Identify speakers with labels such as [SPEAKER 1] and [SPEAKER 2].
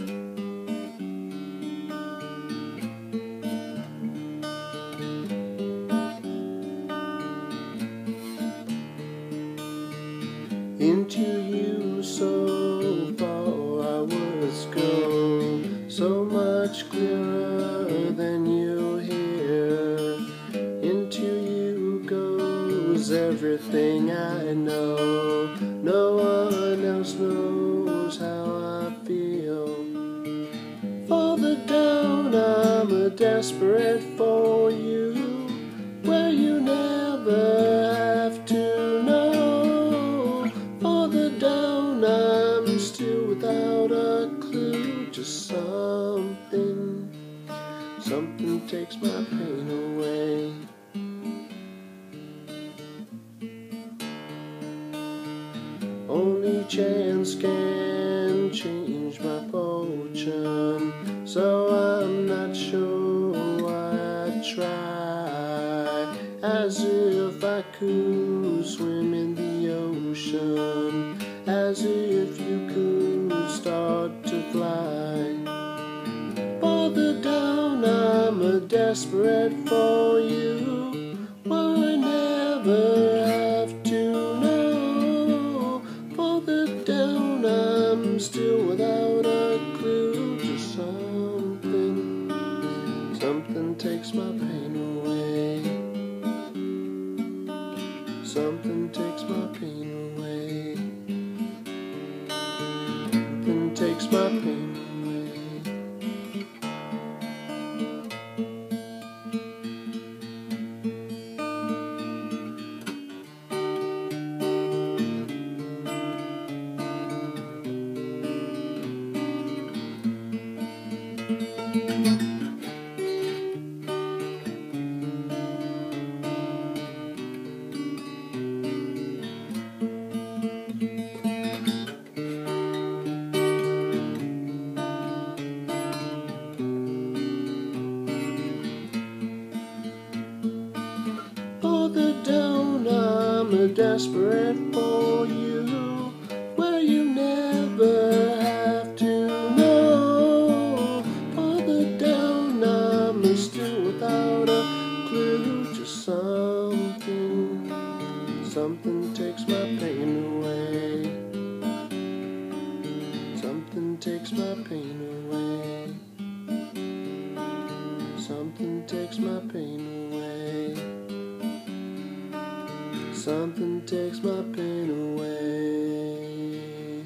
[SPEAKER 1] Into you so far I was go, so much clearer than you hear. Into you goes everything I know. No one else knows how I Desperate for you, where you never have to know. Farther down, I'm still without a clue. Just something, something takes my pain away. Only chance can change my fortune, so I'm not sure could swim in the ocean, as if you could start to fly. Farther down, I'm a desperate for you, I never have to know. Farther down, I'm still without a clue. Just something, something takes my pain away. Something takes my pain away. I'm desperate for you, where you never have to know. Farther down, I'm still without a clue. Just something, something takes my pain away. Something takes my pain away. Something takes my pain away. Something takes my pain away.